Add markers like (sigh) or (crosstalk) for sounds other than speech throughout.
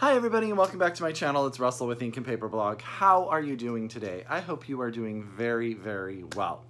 Hi everybody and welcome back to my channel. It's Russell with Ink and Paper Blog. How are you doing today? I hope you are doing very, very well.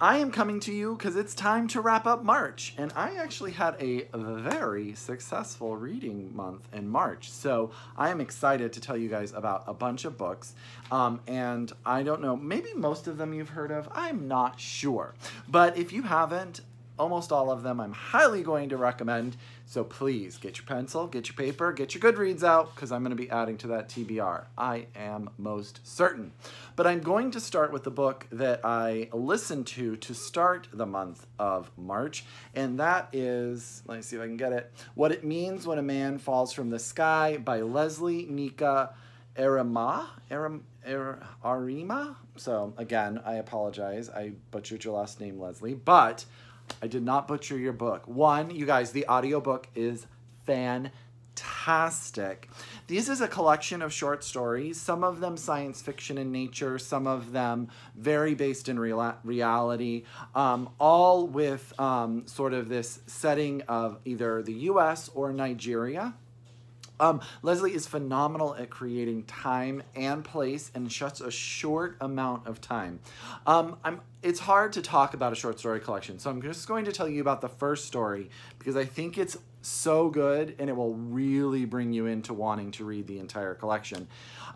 I am coming to you because it's time to wrap up March and I actually had a very successful reading month in March. So I am excited to tell you guys about a bunch of books um, and I don't know, maybe most of them you've heard of, I'm not sure. But if you haven't, almost all of them I'm highly going to recommend. So please get your pencil, get your paper, get your Goodreads out because I'm going to be adding to that TBR. I am most certain. But I'm going to start with the book that I listened to to start the month of March, and that is, let me see if I can get it, What It Means When a Man Falls from the Sky by Lesley Nneka Arimah. Aram, Arima? So again, I apologize. I butchered your last name, Lesley, but I did not butcher your book. One, you guys, the audiobook is fantastic. This is a collection of short stories, some of them science fiction in nature, some of them very based in real reality, um, all with um, sort of this setting of either the US or Nigeria. Um, Lesley is phenomenal at creating time and place in such a short amount of time. Um, I'm, it's hard to talk about a short story collection, so I'm just going to tell you about the first story because I think it's so good and it will really bring you into wanting to read the entire collection.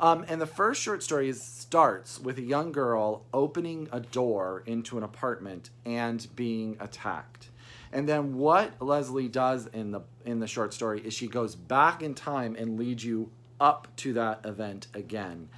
Um, and the first short story is, starts with a young girl opening a door into an apartment and being attacked. And then what Lesley does in the in the short story is she goes back in time and leads you up to that event again.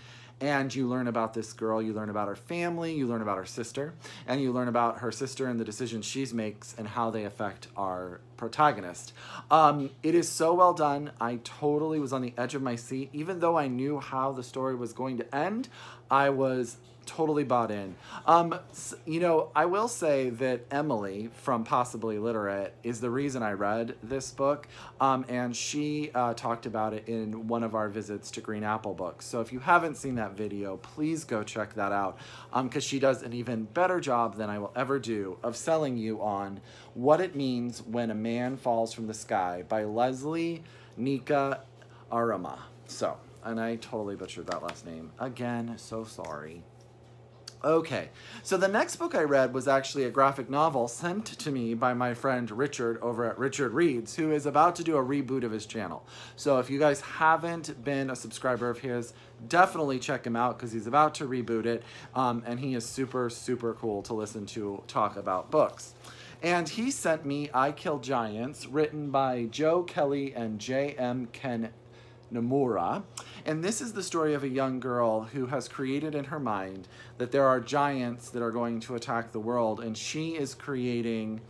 And you learn about this girl, you learn about her family, you learn about her sister, and you learn about her sister and the decisions she makes and how they affect our protagonist. Um, it is so well done. I totally was on the edge of my seat. Even though I knew how the story was going to end, I was totally bought in. Um, you know, I will say that Emily from Possibly Literate is the reason I read this book, um, and she uh, talked about it in one of our visits to Green Apple Books. So if you haven't seen that video, please go check that out, because um, she does an even better job than I will ever do of selling you on what it means when a man falls from the sky by Lesley Nneka Arimah. So, and I totally butchered that last name. Again, so sorry. Okay, so the next book I read was actually a graphic novel sent to me by my friend Richard over at Richard Reads, who is about to do a reboot of his channel. So if you guys haven't been a subscriber of his, definitely check him out because he's about to reboot it, um, and he is super, super cool to listen to talk about books. And he sent me I Kill Giants, written by Joe Kelly and J.M. Ken Nimura. And this is the story of a young girl who has created in her mind that there are giants that are going to attack the world, and she is creating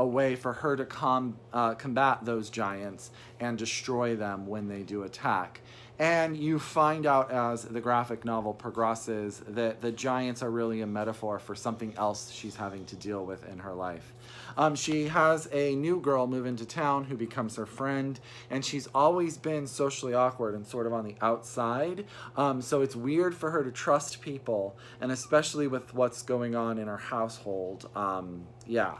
a way for her to com uh, combat those giants and destroy them when they do attack. And you find out as the graphic novel progresses that the giants are really a metaphor for something else she's having to deal with in her life. Um, she has a new girl move into town who becomes her friend, and she's always been socially awkward and sort of on the outside. Um, so it's weird for her to trust people, and especially with what's going on in her household. Um, yeah.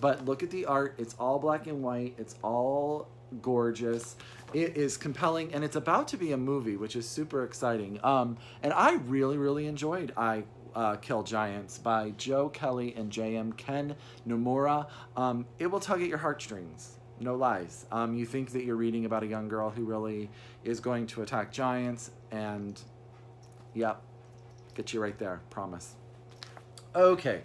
But look at the art. It's all black and white. It's all gorgeous. It is compelling, and it's about to be a movie, which is super exciting. Um, and I really, really enjoyed I uh, Kill Giants by Joe Kelly and J.M. Ken Nimura. Um, it will tug at your heartstrings. No lies. Um, you think that you're reading about a young girl who really is going to attack giants, and yep, get you right there, promise. Okay.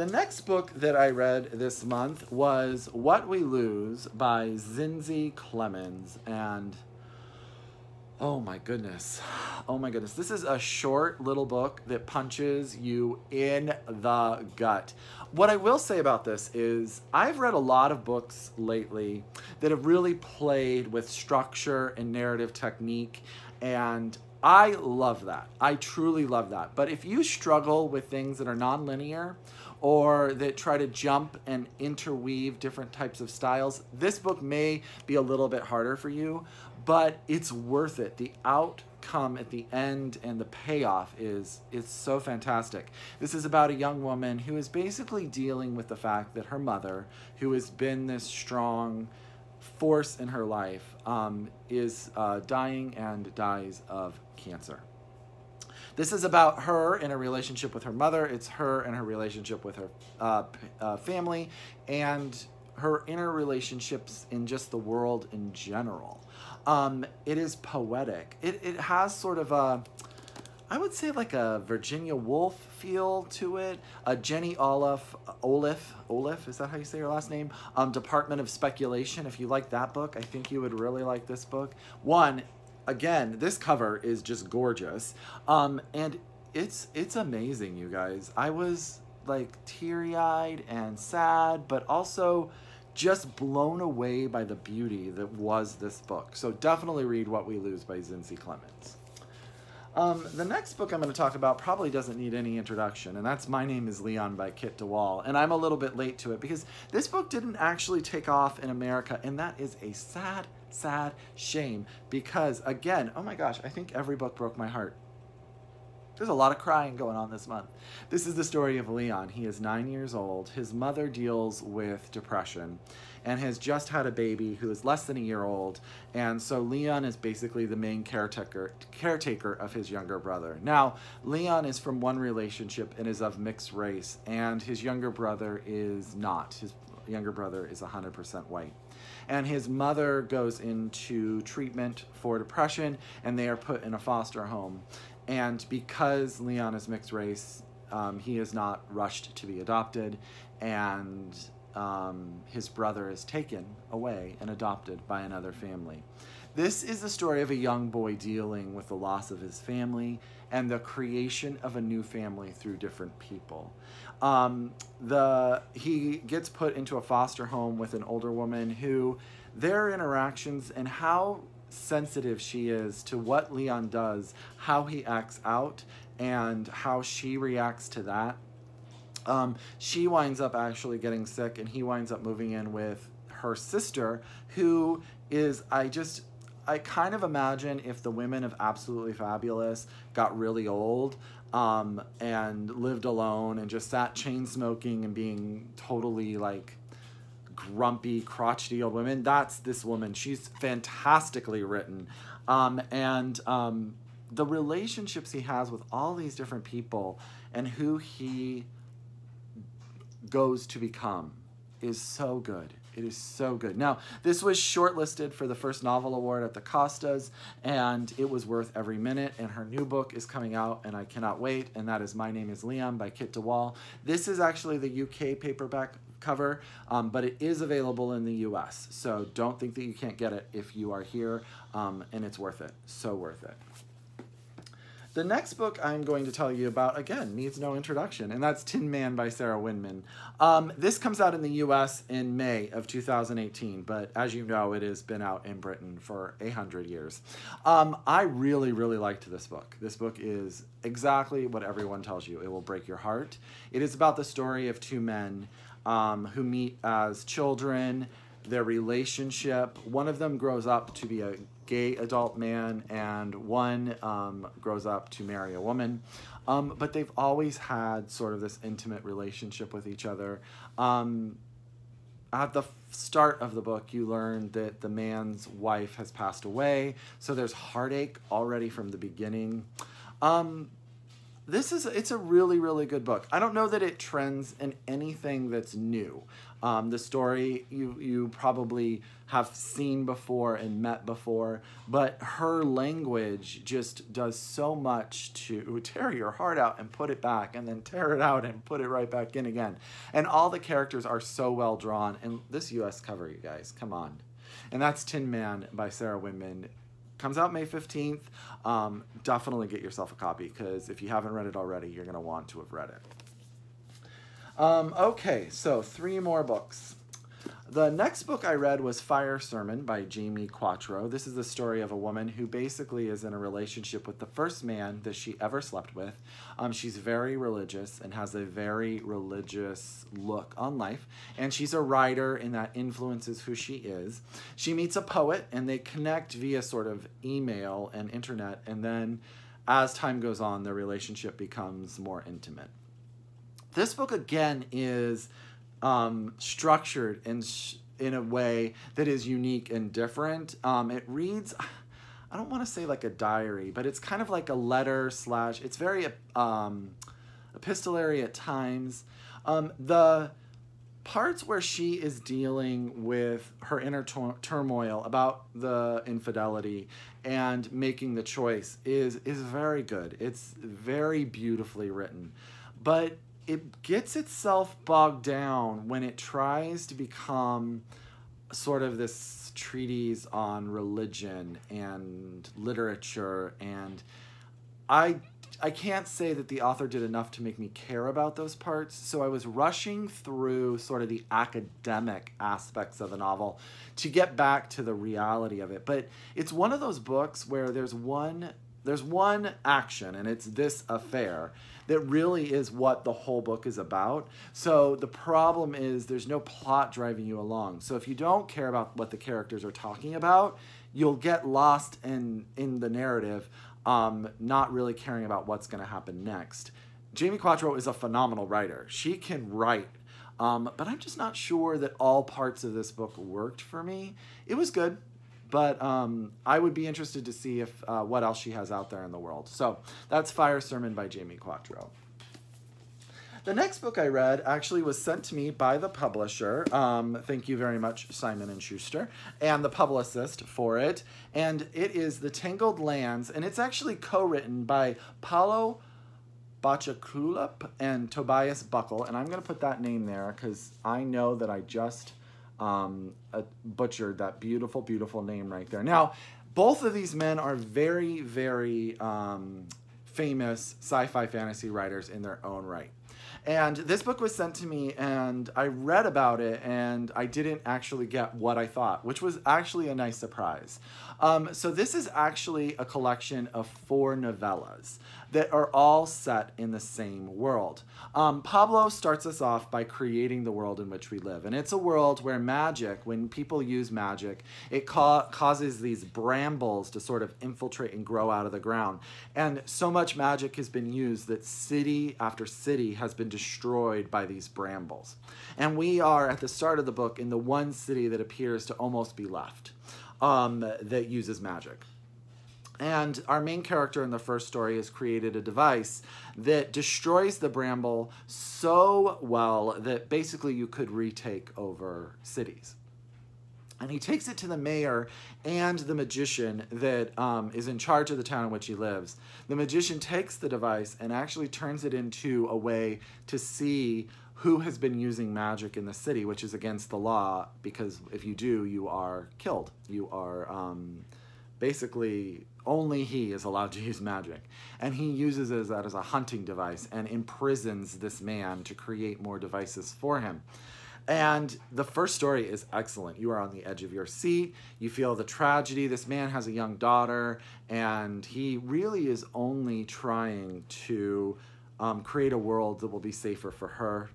The next book that I read this month was What We Lose by Zinzi Clemmons. And oh my goodness. Oh my goodness. This is a short little book that punches you in the gut. What I will say about this is I've read a lot of books lately that have really played with structure and narrative technique. And I love that. I truly love that. But if you struggle with things that are nonlinear or that try to jump and interweave different types of styles, this book may be a little bit harder for you, but it's worth it. The outcome at the end and the payoff is is so fantastic. This is about a young woman who is basically dealing with the fact that her mother, who has been this strong, force in her life, um, is uh, dying and dies of cancer. This is about her in a relationship with her mother. It's her and her relationship with her uh, uh, family and her inner relationships in just the world in general. Um, it is poetic. It, it has sort of a, I would say like a Virginia Woolf feel to it. A Jenny Olaf, Olaf, Olaf, is that how you say her last name? Um, Department of Speculation. If you like that book, I think you would really like this book. One, again, this cover is just gorgeous. Um, and it's it's amazing, you guys. I was like teary-eyed and sad, but also just blown away by the beauty that was this book. So definitely read What We Lose by Zinzi Clemmons. Um, the next book I'm going to talk about probably doesn't need any introduction, and that's My Name is Leon by Kit De Waal. And I'm a little bit late to it because this book didn't actually take off in America, and that is a sad, sad shame because, again, oh my gosh, I think every book broke my heart. There's a lot of crying going on this month. This is the story of Leon. He is nine years old. His mother deals with depression and has just had a baby who is less than a year old. And so Leon is basically the main caretaker, caretaker of his younger brother. Now, Leon is from one relationship and is of mixed race, and his younger brother is not. His younger brother is 100% white and his mother goes into treatment for depression and they are put in a foster home and because Leon is mixed race, um, he is not rushed to be adopted, and um, his brother is taken away and adopted by another family. This is the story of a young boy dealing with the loss of his family and the creation of a new family through different people. Um, the he gets put into a foster home with an older woman who their interactions and how sensitive she is to what Leon does, how he acts out, and how she reacts to that. Um, she winds up actually getting sick, and he winds up moving in with her sister, who is, I just, I kind of imagine if the women of Absolutely Fabulous got really old um, and lived alone and just sat chain smoking and being totally like grumpy, crotchety old women. That's this woman. She's fantastically written. Um, and um, the relationships he has with all these different people and who he goes to become is so good. It is so good. Now, this was shortlisted for the first novel award at the Costas, and it was worth every minute. And her new book is coming out, and I cannot wait. And that is My Name is Liam by Kit De Waal. This is actually the UK paperback cover, um, but it is available in the US. So don't think that you can't get it if you are here, um, and it's worth it. So worth it. The next book I'm going to tell you about, again, needs no introduction, and that's Tin Man by Sarah Winman. Um, this comes out in the US in May of 2018, but as you know, it has been out in Britain for a hundred years. Um, I really, really liked this book. This book is exactly what everyone tells you. It will break your heart. It is about the story of two men um, who meet as children, their relationship. One of them grows up to be a gay adult man, and one um, grows up to marry a woman. Um, but they've always had sort of this intimate relationship with each other. Um, at the start of the book, you learn that the man's wife has passed away, so there's heartache already from the beginning. Um, this is it's a really really good book. I don't know that it trends in anything that's new. Um, the story you you probably have seen before and met before, but her language just does so much to (laughs) tear your heart out and put it back, and then tear it out and put it right back in again. And all the characters are so well drawn. And this U.S. cover, you guys, come on. And that's Tin Man by Sarah Winman comes out May 15th. Um, definitely get yourself a copy because if you haven't read it already, you're going to want to have read it. Um, okay, so three more books. The next book I read was Fire Sermon by Jamie Quatro. This is the story of a woman who basically is in a relationship with the first man that she ever slept with. Um, she's very religious and has a very religious look on life. And she's a writer, and that influences who she is. She meets a poet, and they connect via sort of email and internet. And then as time goes on, their relationship becomes more intimate. This book, again, is um, structured and in a way that is unique and different. Um, it reads. I don't want to say like a diary, but it's kind of like a letter slash. It's very um, epistolary at times. Um, the parts where she is dealing with her inner turmoil about the infidelity and making the choice is is very good. It's very beautifully written. But it gets itself bogged down when it tries to become sort of this treatise on religion and literature and I I can't say that the author did enough to make me care about those parts. So I was rushing through sort of the academic aspects of the novel to get back to the reality of it. But it's one of those books where there's one there's one action and it's this affair that really is what the whole book is about. So the problem is there's no plot driving you along. So if you don't care about what the characters are talking about, you'll get lost in in the narrative um, not really caring about what's going to happen next. Jamie Quatro is a phenomenal writer. She can write, um, but I'm just not sure that all parts of this book worked for me. It was good, but um, I would be interested to see if uh, what else she has out there in the world. So that's Fire Sermon by Jamie Quatro. The next book I read actually was sent to me by the publisher. Um, thank you very much, Simon and Schuster, and the publicist for it. And it is The Tangled Lands, and it's actually co-written by Paolo Bachaculup and Tobias Buckell. And I'm going to put that name there because I know that I just um, uh, butchered that beautiful, beautiful name right there. Now, both of these men are very, very um, famous sci-fi fantasy writers in their own right. And this book was sent to me, and I read about it, and I didn't actually get what I thought, which was actually a nice surprise. Um, so, this is actually a collection of four novellas that are all set in the same world. Um, Pablo starts us off by creating the world in which we live. And it's a world where magic, when people use magic, it ca causes these brambles to sort of infiltrate and grow out of the ground. And so much magic has been used that city after city has been destroyed by these brambles. And we are at the start of the book in the one city that appears to almost be left um, that uses magic. And our main character in the first story has created a device that destroys the bramble so well that basically you could retake over cities. And he takes it to the mayor and the magician that um, is in charge of the town in which he lives. The magician takes the device and actually turns it into a way to see who has been using magic in the city, which is against the law because if you do, you are killed. You are um, basically only he is allowed to (laughs) use magic. And he uses it as a hunting device and imprisons this man to create more devices for him. And the first story is excellent. You are on the edge of your seat. You feel the tragedy. This man has a young daughter, and he really is only trying to um, create a world that will be safer for her.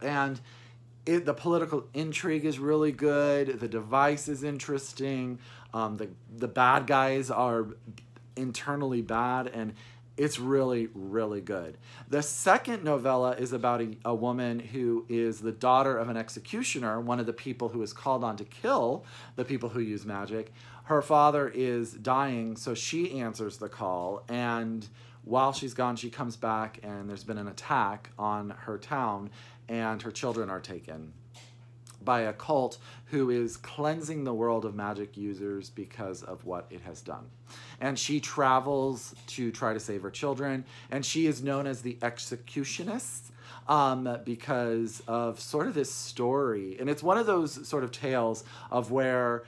And it, the political intrigue is really good. The device is interesting. Um, the the bad guys are internally bad, and it's really really good. The second novella is about a, a woman who is the daughter of an executioner, one of the people who is called on to kill the people who use magic. Her father is dying, so she answers the call and while she's gone, she comes back and there's been an attack on her town, and her children are taken by a cult who is cleansing the world of magic users because of what it has done. And she travels to try to save her children, and she is known as the executionist. Um, because of sort of this story. And it's one of those sort of tales of where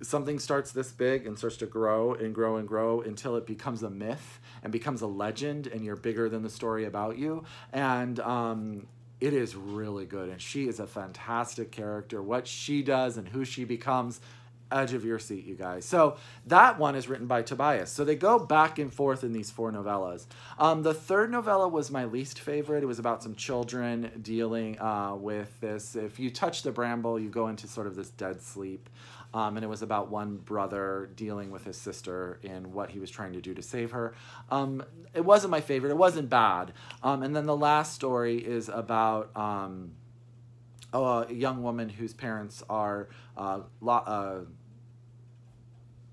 something starts this big and starts to grow and grow and grow until it becomes a myth and becomes a legend and you're bigger than the story about you. And um, it is really good and she is a fantastic character. What she does and who she becomes edge of your seat you guys. So that one is written by tobias. So they go back and forth in these four novellas. Um, the third novella was my least favorite. It was about some children dealing uh, with this. If you touch the bramble you go into sort of this dead sleep um, and it was about one brother dealing with his sister and what he was trying to do to save her. Um, it wasn't my favorite. It wasn't bad. Um, and then the last story is about um, a young woman whose parents are uh, uh,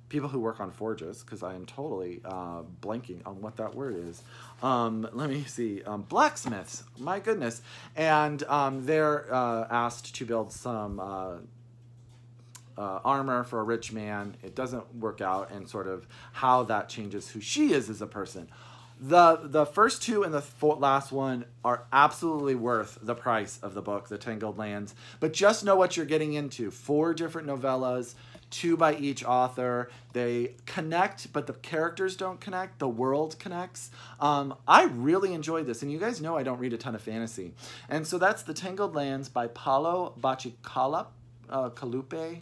people who work on forges, because I am totally uh, blanking on what that word is. Um, let me see. Um, blacksmiths, my goodness. And um, they're uh, asked to build some uh, armor for a rich man. It doesn't work out, and sort of how that changes who she is as a person. The the first two and the last one are absolutely worth the price of the book, The Tangled Lands. But just know what you're getting into. Four different novellas, two by each author. They connect, but the characters don't connect. The world connects. Um, I really enjoyed this, and you guys know I don't read a ton of fantasy, and so that's The Tangled Lands by Paulo Bachicala, uh, Calupe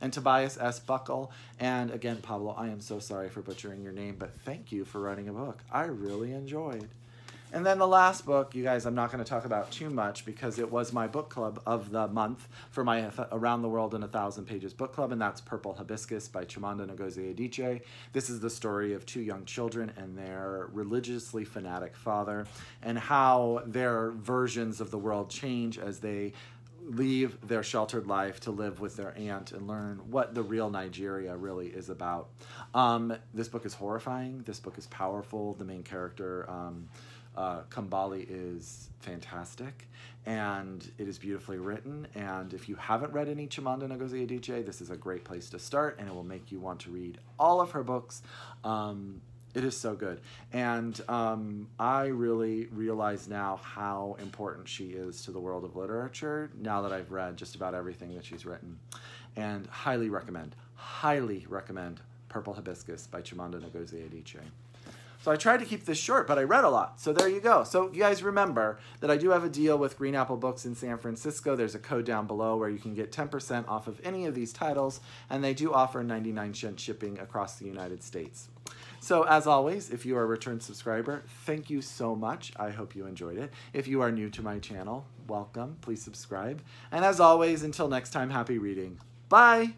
and Tobias S. Buckell. And again, Pablo, I am so sorry for butchering your name, but thank you for writing a book. I really enjoyed. And then the last book, you guys, I'm not going to talk about too much because it was my book club of the month for my Around the World in a Thousand Pages book club, and that's Purple Hibiscus by Chimamanda Ngozi Adichie. This is the story of two young children and their religiously fanatic father, and how their versions of the world change as they leave their sheltered life to live with their aunt and learn what the real Nigeria really is about. Um, this book is horrifying. This book is powerful. The main character, um, uh, Kambili, is fantastic, and it is beautifully written. And if you haven't read any Chimamanda Ngozi Adichie, this is a great place to start, and it will make you want to read all of her books. Um, it is so good. And um, I really realize now how important she is to the world of literature now that I've read just about everything that she's written. And highly recommend, highly recommend Purple Hibiscus by Chimamanda Ngozi Adichie. So I tried to keep this short, but I read a lot. So there you go. So you guys remember that I do have a deal with Green Apple Books in San Francisco. There's a code down below where you can get 10% off of any of these titles, and they do offer 99 cent shipping across the United States. So, as always, if you are a return subscriber, thank you so much. I hope you enjoyed it. If you are new to my channel, welcome. Please subscribe. And as always, until next time, happy reading. Bye!